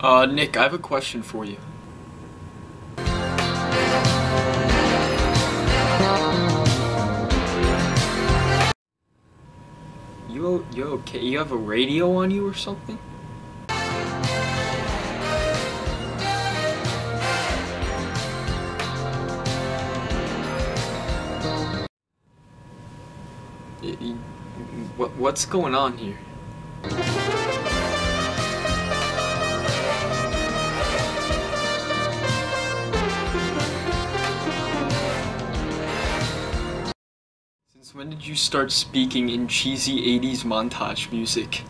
Uh, Nick, I have a question for you. You you okay? You have a radio on you or something? What what's going on here? When did you start speaking in cheesy 80s montage music?